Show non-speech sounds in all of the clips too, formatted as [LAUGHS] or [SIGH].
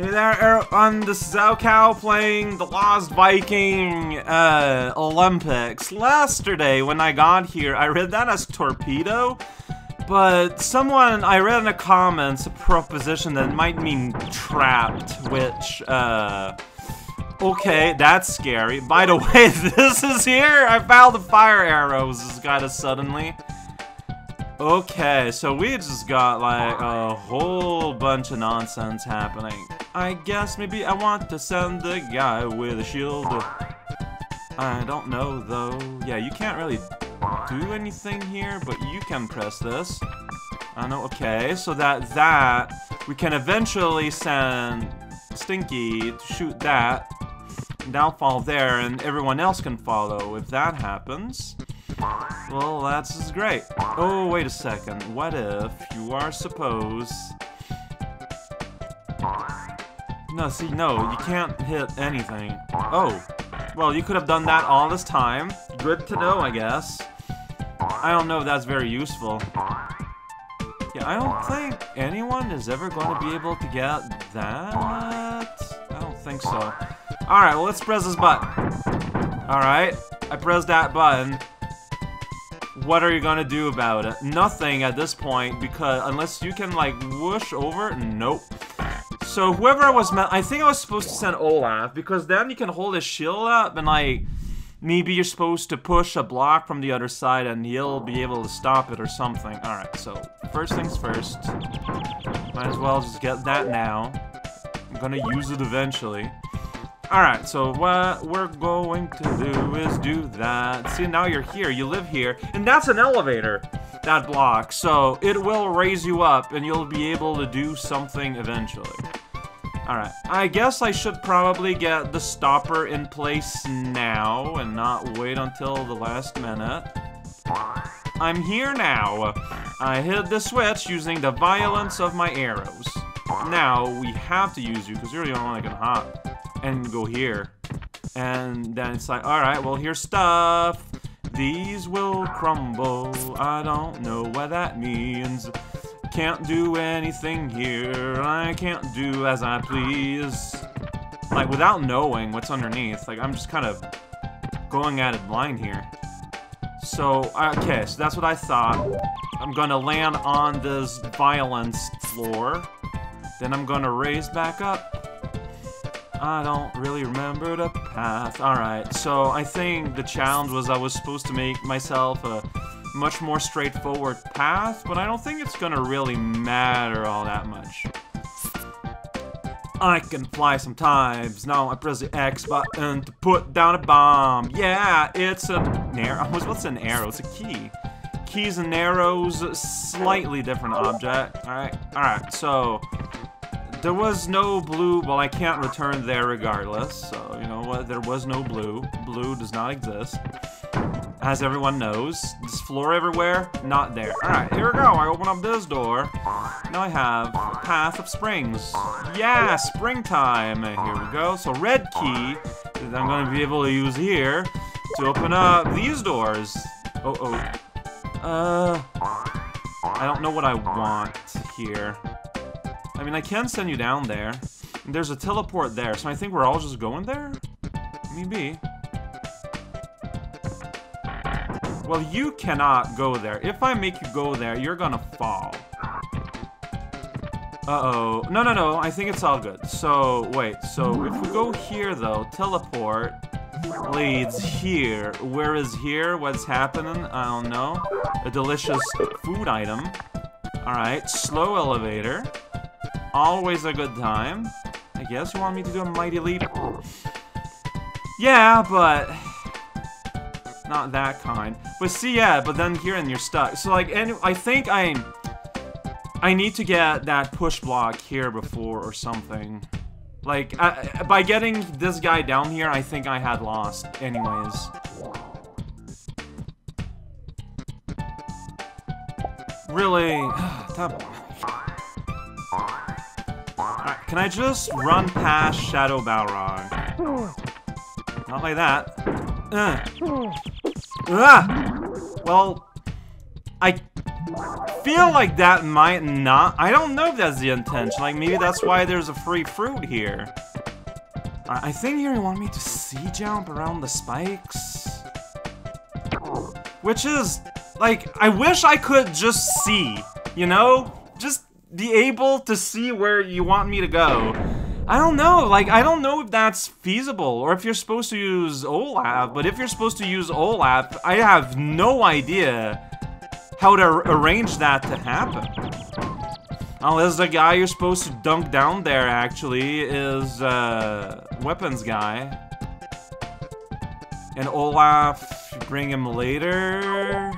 Hey there, er, on the raocow playing the Lost Viking uh, Olympics. Yesterday, when I got here, I read that as torpedo, but someone, I read in the comments a proposition that might mean trapped, which, uh, okay, that's scary. By the [LAUGHS] way, this is here! I found the fire arrows, got us suddenly. Okay, so we just got like a whole bunch of nonsense happening. I guess maybe I want to send the guy with a shield. I don't know though. Yeah, you can't really do anything here, but you can press this. I know, okay, so that that we can eventually send Stinky to shoot that downfall there and everyone else can follow if that happens. Well, that's great. Oh, wait a second. What if you are supposed... No, see, no, you can't hit anything. Oh. Well, you could have done that all this time. Good to know, I guess. I don't know if that's very useful. Yeah, I don't think anyone is ever going to be able to get that. I don't think so. Alright, well, let's press this button. Alright, I pressed that button. What are you gonna do about it? Nothing at this point, because unless you can, like, whoosh over, nope. So whoever I was I think I was supposed to send Olaf, because then you can hold his shield up, and like, maybe you're supposed to push a block from the other side, and he'll be able to stop it or something. Alright, so, first things first. Might as well just get that now. I'm gonna use it eventually. Alright, so what we're going to do is do that. See, now you're here, you live here, and that's an elevator, that block. So it will raise you up, and you'll be able to do something eventually. Alright, I guess I should probably get the stopper in place now, and not wait until the last minute. I'm here now. I hit the switch using the violence of my arrows. Now, we have to use you, because you're the only one that can hop and go here. And then it's like, alright, well, here's stuff. These will crumble. I don't know what that means. Can't do anything here. I can't do as I please. Like, without knowing what's underneath, like, I'm just kind of going at it blind here. So, okay, so that's what I thought. I'm gonna land on this violence floor. Then I'm gonna raise back up. I don't really remember the path. Alright, so I think the challenge was I was supposed to make myself a much more straightforward path, but I don't think it's gonna really matter all that much. I can fly sometimes. Now I press the X button to put down a bomb. Yeah, it's an arrow. What's an arrow? It's a key. Keys and arrows, slightly different object. Alright, alright, so there was no blue, well I can't return there regardless, so you know what, there was no blue. Blue does not exist. As everyone knows. This floor everywhere? Not there. Alright, here we go, I open up this door. Now I have Path of Springs. Yeah, springtime! Here we go, so red key that I'm going to be able to use here to open up these doors. Oh, oh. Uh, I don't know what I want here. Mean, I can send you down there. There's a teleport there, so I think we're all just going there? Maybe. Well, you cannot go there. If I make you go there, you're gonna fall. Uh-oh. No, no, no. I think it's all good. So, wait. So, if we go here, though, teleport leads here. Where is here? What's happening? I don't know. A delicious food item. Alright. Slow elevator. Always a good time. I guess you want me to do a mighty leap? Yeah, but... Not that kind. But see, yeah, but then here and you're stuck. So, like, and I think I... I need to get that push block here before or something. Like, I, by getting this guy down here, I think I had lost anyways. Really? [SIGHS] Can I just run past Shadow Balrog? Not like that. Uh. Ah! Well, I feel like that might not... I don't know if that's the intention. Like, maybe that's why there's a free fruit here. I, I think here you want me to C-jump around the spikes. Which is... Like, I wish I could just see, you know? Be able to see where you want me to go. I don't know, like, I don't know if that's feasible, or if you're supposed to use Olaf, but if you're supposed to use Olaf, I have no idea how to arrange that to happen. Unless the guy you're supposed to dunk down there, actually, is, uh, weapons guy. And Olaf, bring him later?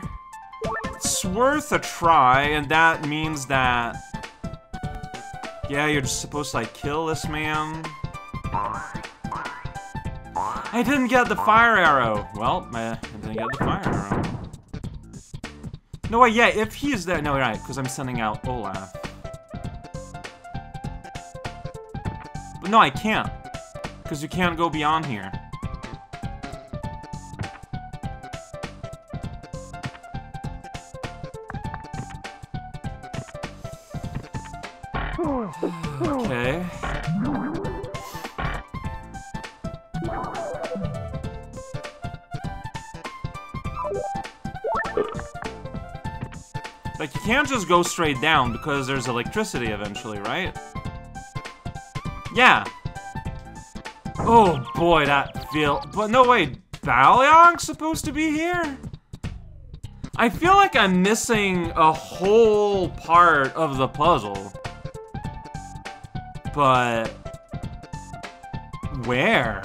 It's worth a try, and that means that yeah, you're just supposed to, like, kill this man. I didn't get the fire arrow. Well, I didn't get the fire arrow. No, wait, yeah, if he's there... No, right, because I'm sending out Olaf. But no, I can't. Because you can't go beyond here. Like, you can't just go straight down because there's electricity eventually, right? Yeah. Oh boy, that feel- But no, wait, Baleog's supposed to be here? I feel like I'm missing a whole part of the puzzle. But... Where?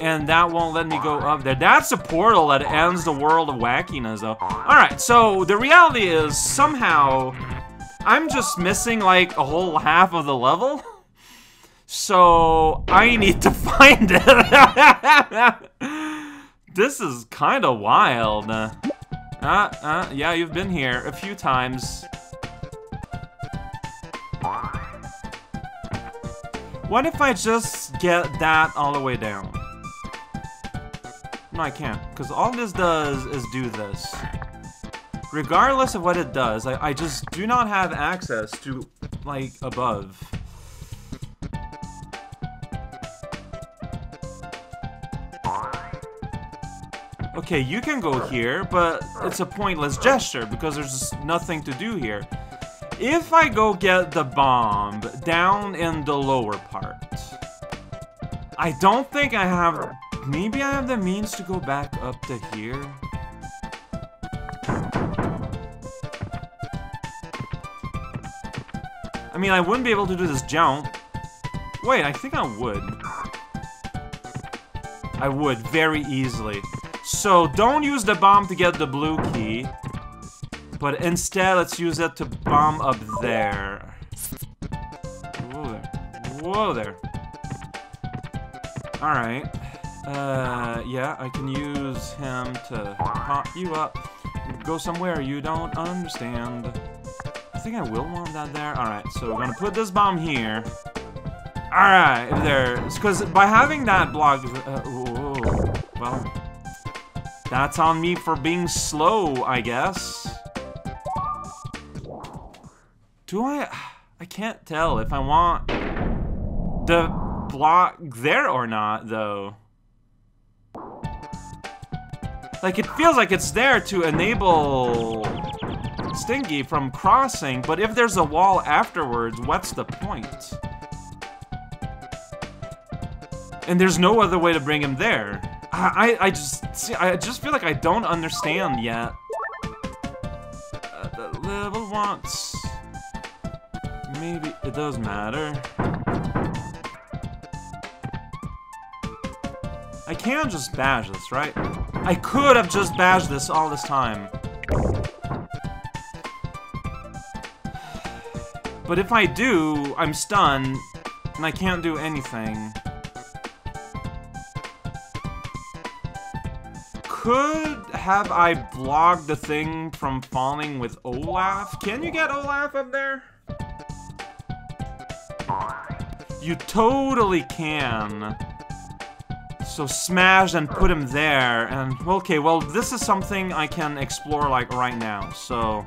And that won't let me go up there. That's a portal that ends the world of wackiness, though. Alright, so the reality is, somehow, I'm just missing, like, a whole half of the level. So, I need to [LAUGHS] find it. this is kind of wild. Uh, uh, yeah, you've been here a few times. What if I just get that all the way down? No, I can't, because all this does is do this. Regardless of what it does, I, I just do not have access to, like, above. Okay, you can go here, but it's a pointless gesture because there's just nothing to do here. If I go get the bomb down in the lower part, I don't think I have... Maybe I have the means to go back up to here? I mean, I wouldn't be able to do this jump. Wait, I think I would. I would, very easily. So don't use the bomb to get the blue key. But instead, let's use it to bomb up there. Whoa there. Whoa there. Alright. Uh, yeah, I can use him to pop you up. Go somewhere you don't understand. I think I will want that there. Alright, so we're gonna put this bomb here. Alright, there. Because by having that block... Uh, whoa, well... That's on me for being slow, I guess. Do I... I can't tell if I want the block there or not, though. Like, it feels like it's there to enable Stingy from crossing, but if there's a wall afterwards, what's the point? And there's no other way to bring him there. I, I just, see, I just feel like I don't understand yet. Uh, the level wants... Maybe it does matter. I can just bash this, right? I could have just bashed this all this time. But if I do, I'm stunned, and I can't do anything. Could have I blocked the thing from falling with Olaf. Can you get Olaf up there? You totally can. So smash and put him there, and okay, well this is something I can explore like right now, so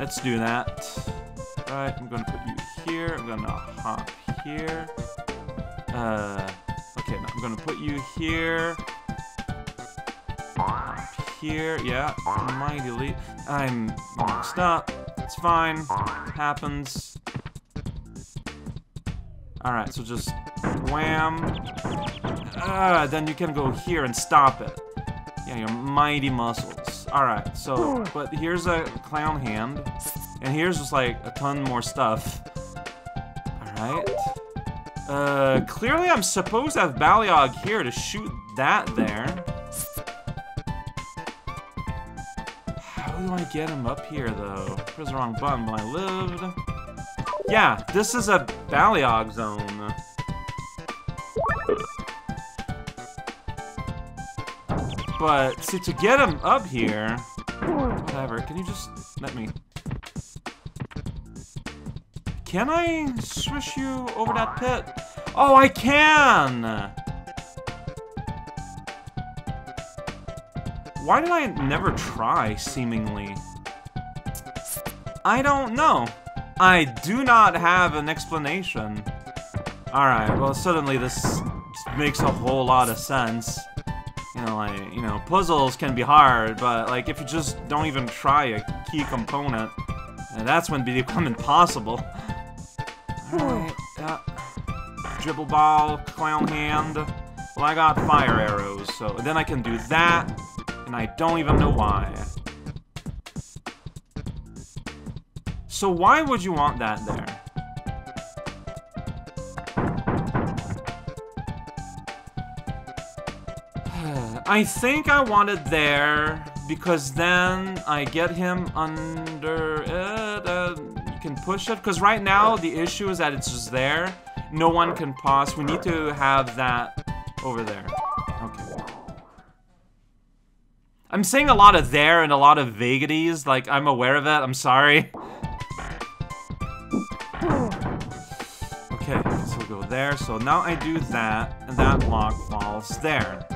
let's do that. Alright, I'm gonna put you here, I'm gonna hop here. Uh, okay, I'm gonna put you here. Here, yeah, mightily. I'm mixed up, it's fine, it happens. Alright, so just wham. Uh, then you can go here and stop it. Yeah, your mighty muscles. Alright, so, but here's a clown hand. And here's just like a ton more stuff. Alright. Uh, clearly I'm supposed to have Baleog here to shoot that there. I get him up here, though? Press the wrong button, but I lived. Yeah, this is a Baleog zone. But, see, to get him up here... Whatever, can you just let me... Can I swish you over that pit? Oh, I can! Why did I never try, seemingly? I don't know. I do not have an explanation. Alright, well suddenly this makes a whole lot of sense. You know, like, you know, puzzles can be hard, but like if you just don't even try a key component, and that's when they become impossible. Alright, yeah. Dribble ball, clown hand. Well, I got fire arrows, so then I can do that, and I don't even know why. So why would you want that there? [SIGHS] I think I want it there because then I get him under it. Uh, you can push it because right now the issue is that it's just there. No one can pause. We need to have that over there. I'm saying a lot of there and a lot of vagaries. Like I'm aware of it. I'm sorry. Okay, so we'll go there. So now I do that, and that block falls there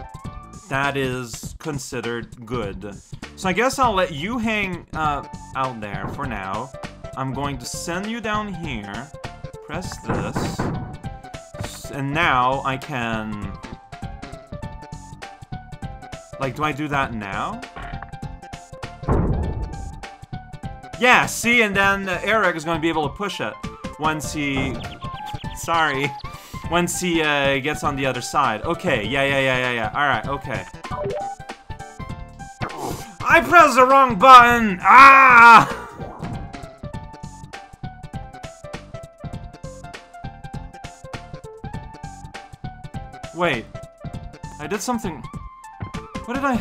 that is considered good. So I guess I'll let you hang uh, out there for now. I'm going to send you down here, press this, and now I can... Like, do I do that now? Yeah, see, and then Eric is going to be able to push it once he... Sorry [LAUGHS] once he uh, gets on the other side. Okay, yeah, yeah, yeah, yeah, yeah. Alright, okay. I pressed the wrong button! Ah! Wait. I did something... What did I...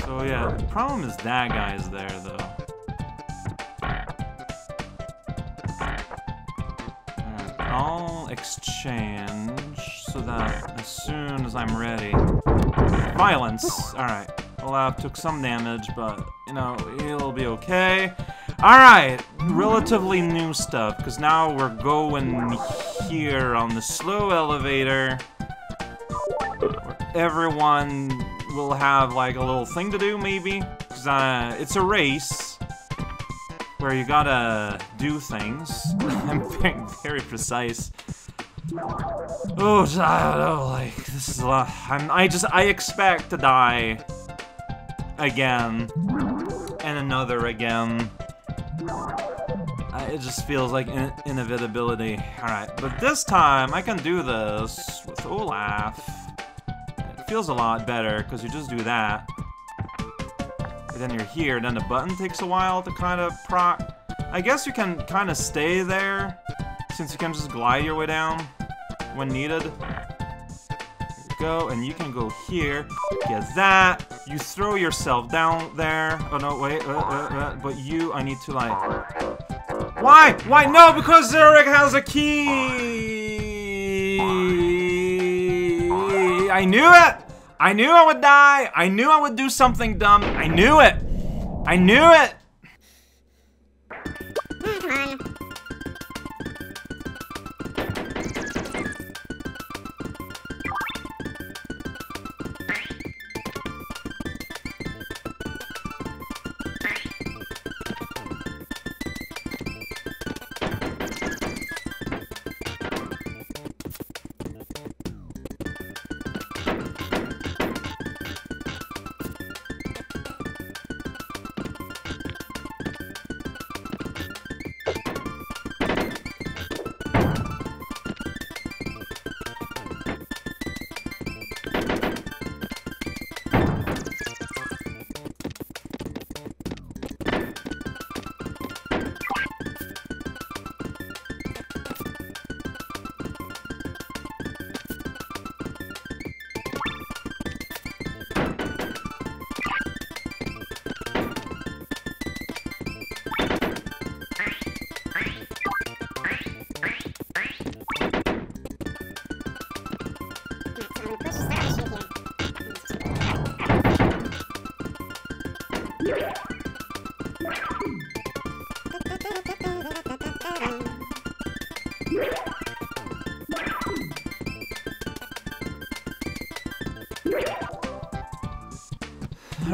so yeah, the problem is that guy's there, though. I'll exchange so that as soon as I'm ready... Violence! Alright. Olaf took some damage, but, you know, he'll be okay. Alright, relatively new stuff, because now we're going here on the slow elevator. Everyone will have, like, a little thing to do, maybe? Because uh, it's a race where you gotta do things. [LAUGHS] I'm being very precise. Oh, I don't know, like, this is a lot. I'm, I just, I expect to die. Again. And another again. Uh, it just feels like in inevitability. Alright, but this time, I can do this with Olaf. It feels a lot better, because you just do that. And then you're here, then the button takes a while to kind of proc. I guess you can kind of stay there, since you can just glide your way down when needed. Go, and you can go here, get that, you throw yourself down there, oh no, wait, uh, uh, uh, but you, I need to like, why, why, no, because Zurich has a key, I knew it, I knew I would die, I knew I would do something dumb, I knew it, I knew it, [LAUGHS]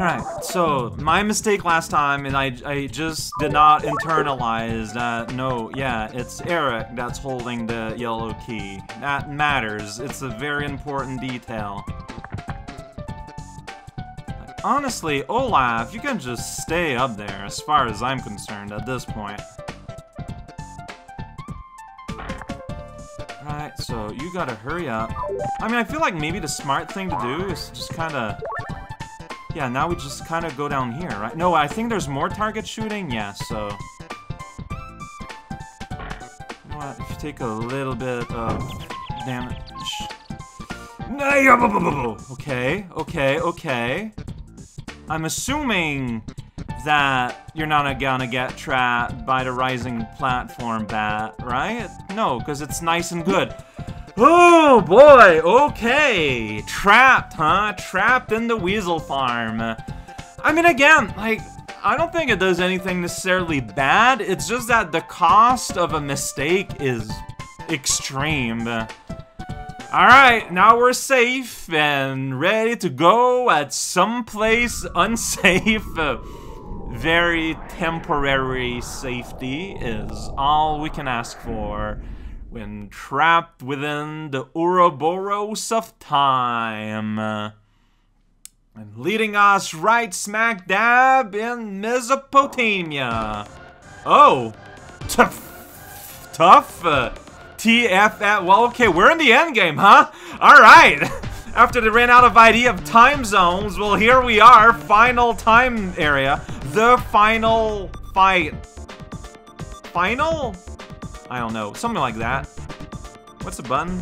Alright, so my mistake last time, and I, I just did not internalize that, no, yeah, it's Eric that's holding the yellow key. That matters. It's a very important detail. Honestly, Olaf, you can just stay up there as far as I'm concerned at this point. Right, so you gotta hurry up. I mean, I feel like maybe the smart thing to do is just kinda yeah, now we just kind of go down here, right? No, I think there's more target shooting. Yeah, so... If you take a little bit of damage... Oh, oh, oh, okay, okay, okay. I'm assuming that you're not gonna get trapped by the rising platform bat, right? No, because it's nice and good. Oh boy, okay. Trapped, huh? Trapped in the weasel farm. I mean, again, like, I don't think it does anything necessarily bad. It's just that the cost of a mistake is extreme. Alright, now we're safe and ready to go at some place [LAUGHS] unsafe. Very temporary safety is all we can ask for when trapped within the Ouroboros of time. And leading us right smack dab in Mesopotamia. Oh, tough, tough. Uh, TF at, well, okay, we're in the end game, huh? [LAUGHS] All right. [LAUGHS] After they ran out of idea of time zones, well, here we are, final time area. The final fight. Final? I don't know. Something like that. What's the button?